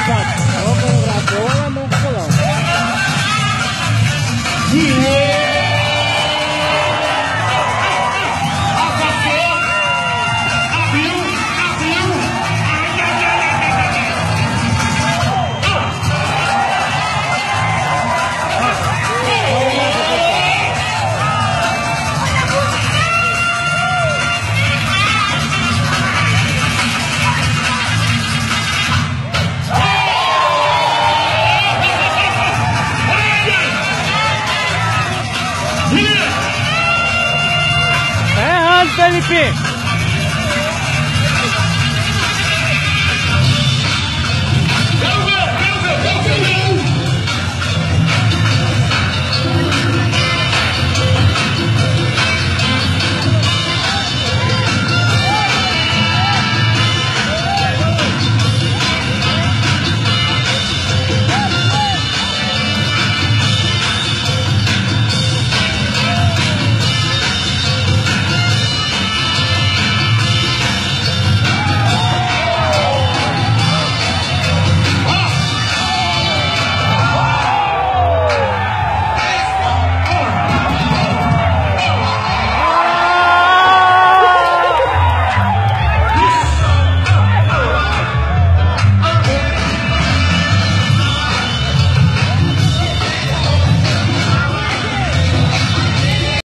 Icon. É Felipe!